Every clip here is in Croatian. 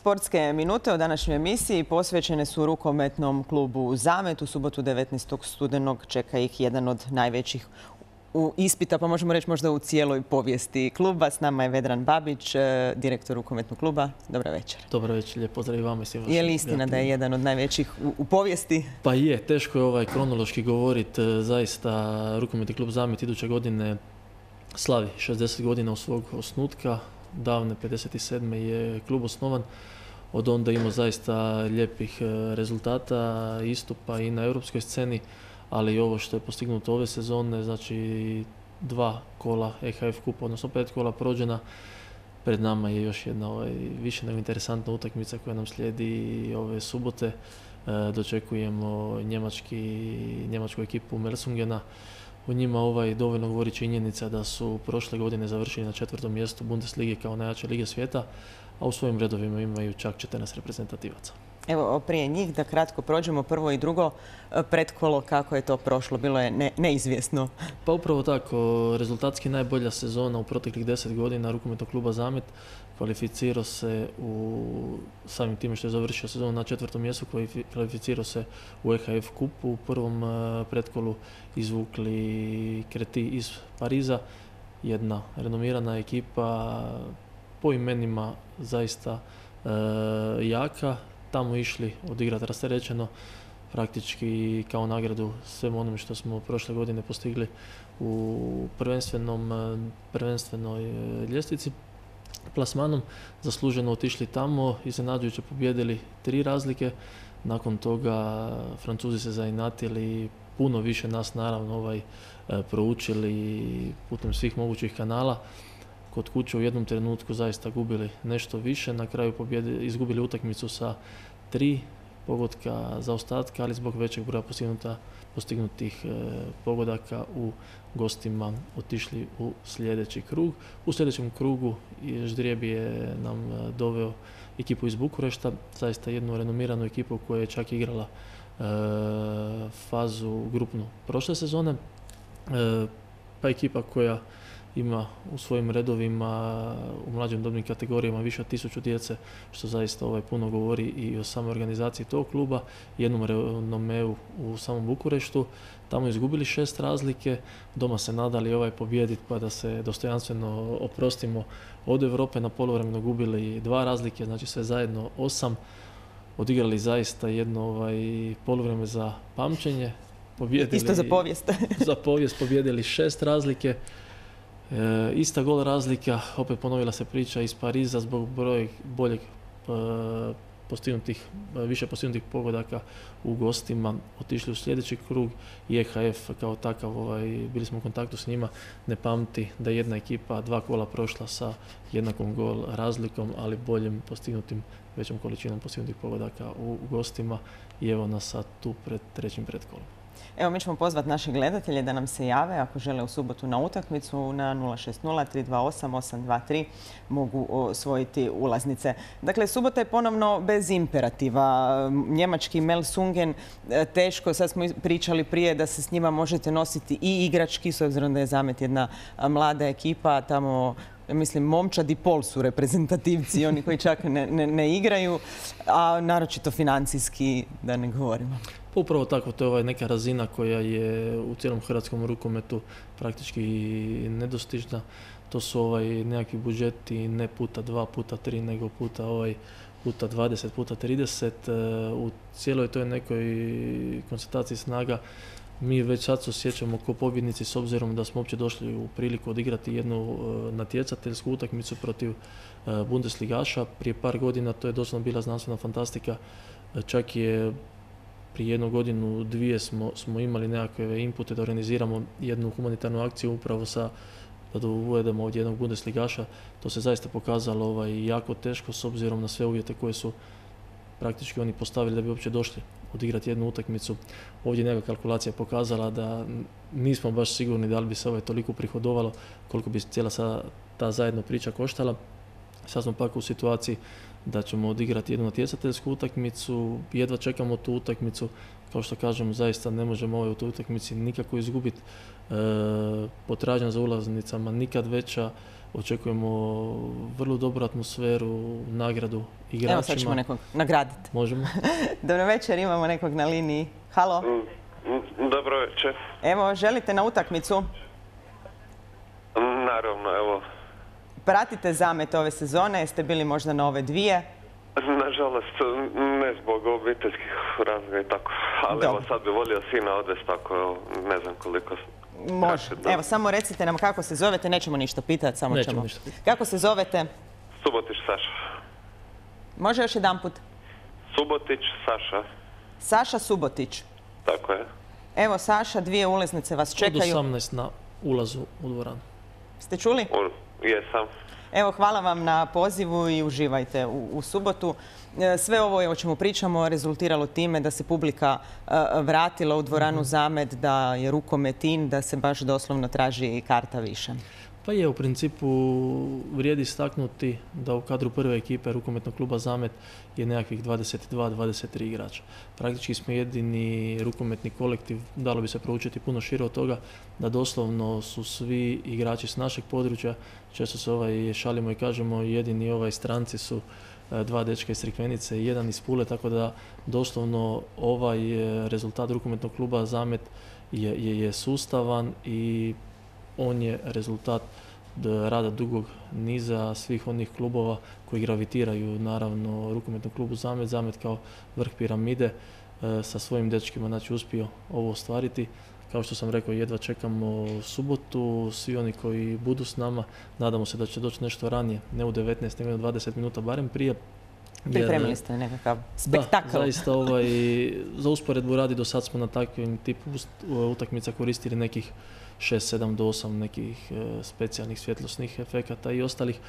Sportske minute u današnjoj emisiji posvećene su rukometnom klubu Zamet. U subotu 19. studenog čeka ih jedan od najvećih u ispita, pa možemo reći možda u cijeloj povijesti kluba. S nama je Vedran Babić, e, direktor rukometnog kluba. Dobar večer. Dobar večer, lijep pozdrav i vama. Je li istina da je jedan od najvećih u, povijesti? Pa je, teško je ovaj kronološki govoriti. E, zaista rukometni klub Zamet iduće godine slavi 60 godina u svog osnutka davne 57. je klub osnovan. Od onda imao zaista lijepih e, rezultata, istupa i na europskoj sceni, ali i ovo što je postignuto ove sezone, znači dva kola EHF kupa, odnosno pet kola prođena, pred nama je još jedna ovaj, više nego interesantna utakmica koja nam slijedi ove subote. E, dočekujemo njemački, njemačku ekipu Mersungena u njima ovaj dovoljno govori činjenica da su prošle godine završili na četvrtom mjestu Bundeslige kao najjače lige svijeta, a u svojim redovima imaju čak 14 reprezentativaca. Evo, prije njih da kratko prođemo prvo i drugo pretkolo, kako je to prošlo, bilo je neizvjesno. Pa upravo tako, rezultatski najbolja sezona u proteklih deset godina rukometnog kluba Zamet kvalificirao se u samim time što je završio sezonu na četvrtom mjestu, kvalificirao se u EHF kupu. U prvom e, pretkolu izvukli Kreti iz Pariza, jedna renomirana ekipa po imenima zaista e, jaka, tamo išli odigrati rasterećeno praktički kao nagradu svem onom što smo prošle godine postigli u prvenstvenom, e, prvenstvenoj ljestvici plasmanom zasluženo otišli tamo, iznenađujuće pobjedili tri razlike, nakon toga Francuzi se zainatili, puno više nas naravno ovaj, e, proučili putem svih mogućih kanala. Kod kuće u jednom trenutku zaista gubili nešto više, na kraju pobjede, izgubili utakmicu sa tri pogodka za ostatka, ali zbog većeg broja postignutih e, pogodaka u gostima otišli u sljedeći krug. U sljedećem krugu Ždrijeb je nam e, doveo ekipu iz Bukurešta, zaista jednu renomiranu ekipu koja je čak igrala e, fazu grupnu prošle sezone. pa ekipa koja ima u svojim redovima u mlađim dobnim kategorijama više od tisuću djece, što zaista ovaj puno govori i o samoj organizaciji tog kluba, jednom renomeu u samom Bukureštu. Tamo izgubili šest razlike, doma se nadali ovaj pobjediti pa da se dostojanstveno oprostimo od Europe na polovremeno gubili dva razlike, znači sve zajedno osam. Odigrali zaista jedno ovaj, polovreme za pamćenje. Pobjedili, Isto za povijest. za povijest pobjedili šest razlike. E, ista gol razlika, opet ponovila se priča iz Pariza zbog broj boljeg e, postignutih, više postignutih pogodaka u gostima, otišli u sljedeći krug. I EHF kao takav, ovaj, bili smo u kontaktu s njima, ne pamti da jedna ekipa dva kola prošla sa jednakom gol razlikom, ali boljim postignutim većom količinom postignutih pogodaka u gostima. I evo nas sad tu pred trećim predkolom. Evo, mi ćemo pozvati naše gledatelje da nam se jave ako žele u subotu na utakmicu na 060-328-823 mogu osvojiti ulaznice. Dakle, subota je ponovno bez imperativa. Njemački Melsungen e, teško, sad smo pričali prije da se s njima možete nositi i igrački, s obzirom da je Zamet jedna mlada ekipa, tamo mislim, momčad i pol su reprezentativci, oni koji čak ne, ne igraju, a naročito financijski, da ne govorimo. Upravo tako, to je ovaj neka razina koja je u cijelom hrvatskom rukometu praktički nedostižna. To su ovaj nekakvi budžeti ne puta dva, puta tri, nego puta ovaj puta 20, puta 30. E, u cijeloj toj nekoj koncentraciji snaga mi već sad se osjećamo kao pobjednici s obzirom da smo uopće došli u priliku odigrati jednu e, natjecateljsku utakmicu protiv e, Bundesligaša. Prije par godina to je doslovno bila znanstvena fantastika. Čak je prije jednu godinu, dvije smo, smo imali nekakve inpute da organiziramo jednu humanitarnu akciju upravo sa da uvedemo ovdje jednog Bundesligaša. To se zaista pokazalo ovaj, jako teško s obzirom na sve uvjete koje su praktički oni postavili da bi uopće došli odigrati jednu utakmicu. Ovdje neka kalkulacija pokazala da nismo baš sigurni da li bi se ovaj toliko prihodovalo, koliko bi cijela ta zajedno priča koštala. Sad smo pak u situaciji da ćemo odigrati jednu natjecateljsku utakmicu. Jedva čekamo tu utakmicu. Kao što kažem, zaista ne možemo ovoj tu utakmici nikako izgubiti. E, potražnja za ulaznicama nikad veća. Očekujemo vrlo dobru atmosferu, nagradu igračima. Evo sad ćemo nekog nagraditi. Možemo. Dobro večer, imamo nekog na liniji. Halo? Mm, mm, dobro večer. Evo, želite na utakmicu? Naravno, evo. Pratite zamet ove sezone, jeste bili možda na ove dvije? Nažalost, ne zbog obiteljskih razloga i tako. Ali evo sad bi volio sina odvesti tako, ne znam koliko... Može. Evo, samo recite nam kako se zovete, nećemo ništa pitati, samo Nećemo ćemo... ništa pitati. Kako se zovete? Subotić Saša. Može još jedan put? Subotić Saša. Saša Subotić. Tako je. Evo, Saša, dvije ulaznice vas Od čekaju. 18 na ulazu u dvoranu. Ste čuli? U, jesam. Evo, hvala vam na pozivu i uživajte u, u subotu. E, Sve ovo o čemu pričamo rezultiralo time da se publika e, vratila u dvoranu Zamet, da je rukometin, da se baš doslovno traži i karta više. Pa je, u principu vrijedi istaknuti da u kadru prve ekipe rukometnog kluba Zamet je nekakvih 22-23 igrača. Praktički smo jedini rukometni kolektiv, dalo bi se proučiti puno šire od toga, da doslovno su svi igrači s našeg područja, često se ovaj šalimo i kažemo, jedini ovaj stranci su e, dva dečka iz Crikvenice i jedan iz Pule, tako da doslovno ovaj e, rezultat rukometnog kluba Zamet je, je, je sustavan i on je rezultat rada dugog niza svih onih klubova koji gravitiraju naravno rukometnom klubu Zamet, Zamet kao vrh piramide e, sa svojim dečkima znači uspio ovo ostvariti. Kao što sam rekao, jedva čekamo subotu, svi oni koji budu s nama, nadamo se da će doći nešto ranije, ne u 19, nego u 20 minuta, barem prije. Pripremili ste nekakav spektakl. da, zaista ovaj, za usporedbu radi do sad smo na takvim tipu utakmica koristili nekih 6, 7 do 8 nekih e, specijalnih svjetlosnih efekata i ostalih. E,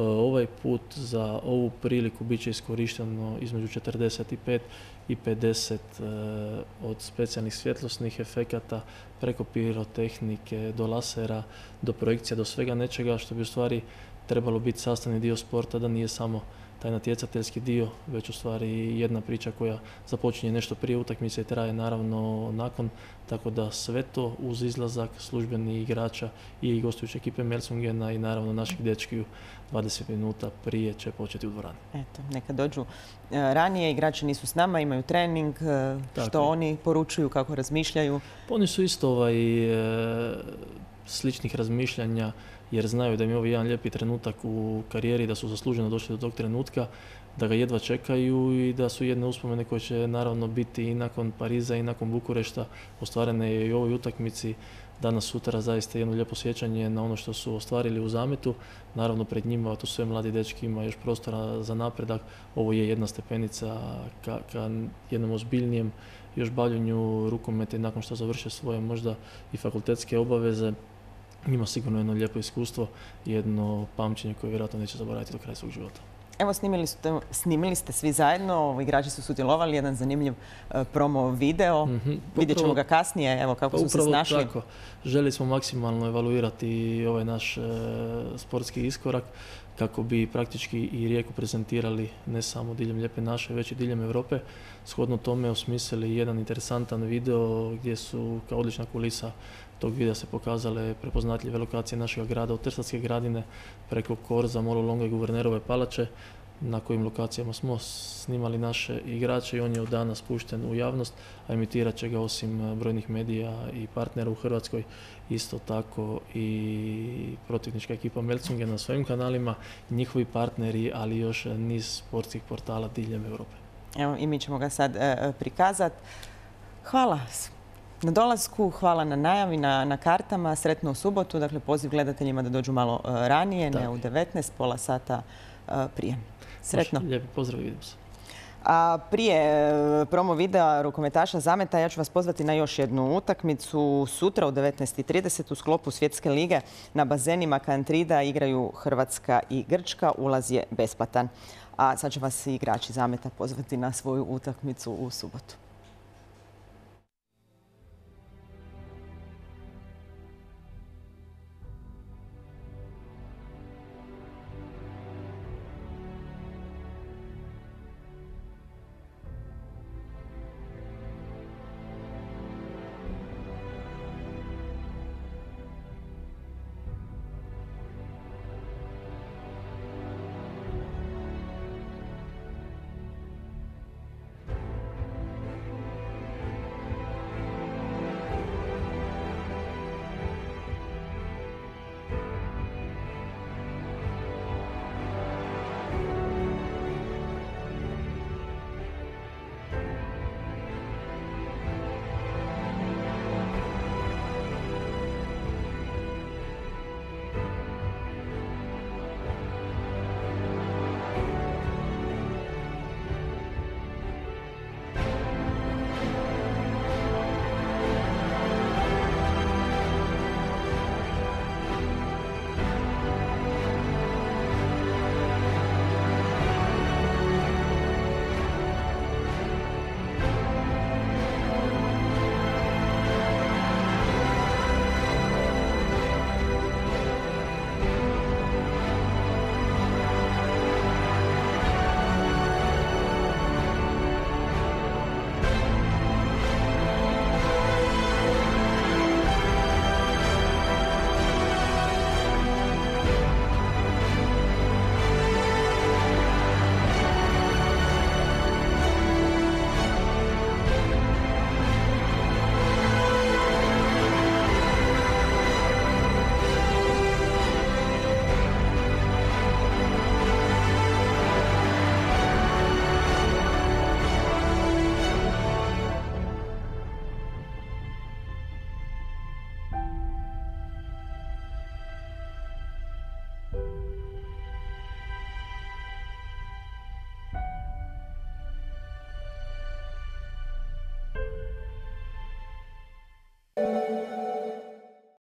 ovaj put za ovu priliku bit će iskorišteno između 45 i 50 e, od specijalnih svjetlosnih efekata preko pirotehnike do lasera, do projekcija, do svega nečega što bi u stvari trebalo biti sastavni dio sporta, da nije samo taj natjecateljski dio, već u stvari jedna priča koja započinje nešto prije utakmice i traje naravno nakon, tako da sve to uz izlazak službenih igrača i gostujuće ekipe Melsungena i naravno naših dečkiju 20 minuta prije će početi u dvorani. Eto, neka dođu e, ranije, igrači nisu s nama, imaju trening, e, Tako što oni poručuju, kako razmišljaju. Oni su isto ovaj, e, sličnih razmišljanja jer znaju da im je ovo jedan lijepi trenutak u karijeri, da su zasluženo došli do tog trenutka, da ga jedva čekaju i da su jedne uspomene koje će naravno biti i nakon Pariza i nakon Bukurešta ostvarene i u ovoj utakmici. Danas sutra zaista jedno lijepo sjećanje na ono što su ostvarili u zametu. Naravno pred njima, to sve mladi dečki, ima još prostora za napredak. Ovo je jedna stepenica ka, ka jednom ozbiljnijem još bavljenju rukometa i nakon što završe svoje možda i fakultetske obaveze, ima sigurno jedno lijepo iskustvo jedno pamćenje koje vjerojatno neće zaboraviti do kraja svog života. Evo, snimili ste, snimili ste svi zajedno, igrači su sudjelovali, jedan zanimljiv e, promo video. Mhm. Vidjet ćemo ga kasnije, evo kako Pa su se upravo snašli. tako. Želi smo maksimalno evaluirati ovaj naš e, sportski iskorak kako bi praktički i Rijeku prezentirali ne samo diljem Lijepe naše, već i diljem Europe. Shodno tome osmislili jedan interesantan video gdje su kao odlična kulisa tog videa se pokazale prepoznatljive lokacije našeg grada od Trstatske gradine preko Korza, Molo Longa i Guvernerove palače na kojim lokacijama smo snimali naše igrače i on je od danas pušten u javnost, a emitirat će ga osim brojnih medija i partnera u Hrvatskoj isto tako i protivnička ekipa Melcunge na svojim kanalima, njihovi partneri, ali još niz sportskih portala diljem Europe. Evo, i mi ćemo ga sad e, prikazati. Hvala na dolasku, hvala na najavi, na, na kartama, sretno u subotu. Dakle, poziv gledateljima da dođu malo e, ranije, ne Tako u 19, pola sata e, prije. Sretno. Lijepi pozdrav vidimo se. A prije e, promo videa rukometaša Zameta ja ću vas pozvati na još jednu utakmicu. Sutra u 19.30 u sklopu Svjetske lige na bazenima Kantrida igraju Hrvatska i Grčka. Ulaz je besplatan. A sad će vas i igrači Zameta pozvati na svoju utakmicu u subotu.